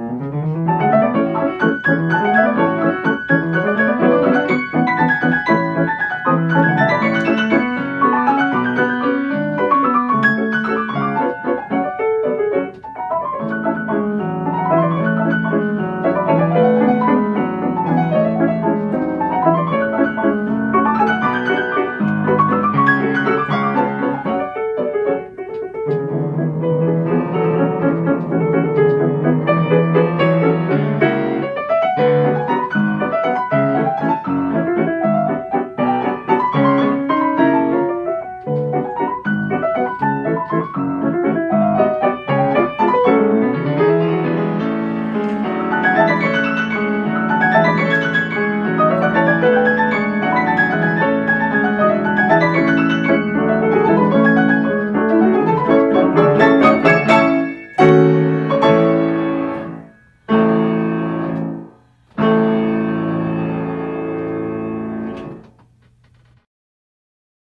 Mm-hmm.